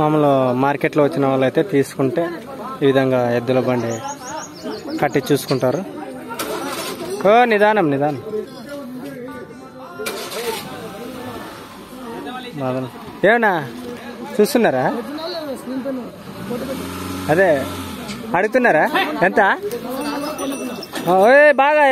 మామూలు మార్కెట్లో వచ్చిన వాళ్ళు అయితే తీసుకుంటే ఈ విధంగా ఎద్దుల బండి కట్టి చూసుకుంటారు. ఓ నిదానం నిదానం. బాగా ఏమన్నా చూస్తున్నారా? అదే అడుగుతున్నారా? ఎంత? ఓయ్ బాగా.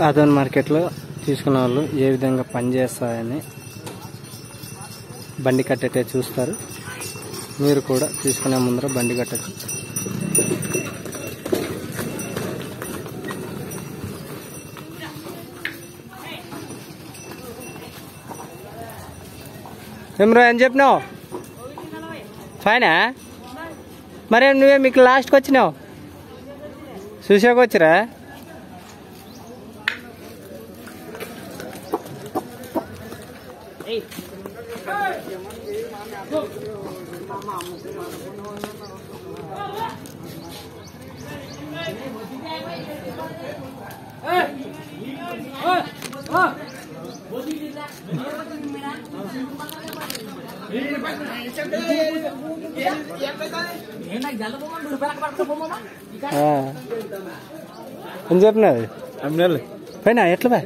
ఆదోన్ మార్కెట్లో తీసుకున్న వాళ్ళు ఏ విధంగా పనిచేస్తాయని బండి కట్టేటే చూస్తారు. మీరు కూడా తీసుకునే ముందర బండి కట్టచ్చు. ఏమ్రో ఏం చెప్పినావు? ఫైనా? మరేం నువ్వే మీకు లాస్ట్కి వచ్చినావు చూసాక ఏం చెప్పినది అమ్మినారు పైన ఎట్లా బాయ్